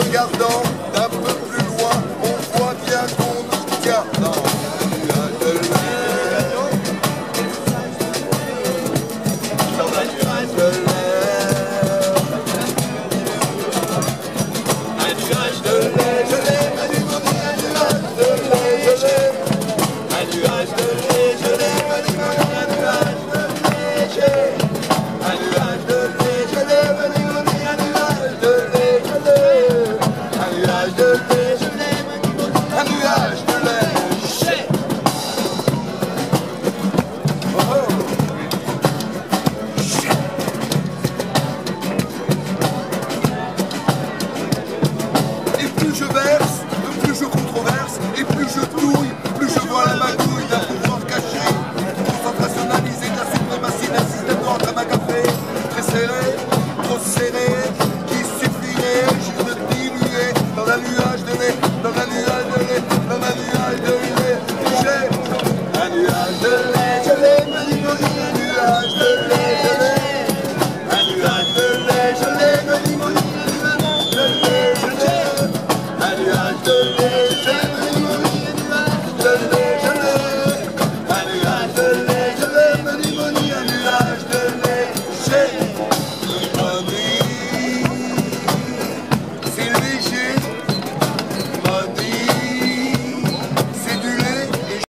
regardant d'un peu je verse, plus je controverse, et plus je touille, plus je vois la magouille d'un pouvoir caché. Concentrationnalisé de la suprématie d'un système d'ordre à ma café, très serré, trop serré, qui suffirait juste de diluer dans un nuage de lait, dans un nuage de lait, dans un nuage de lait. Un nuage de lait,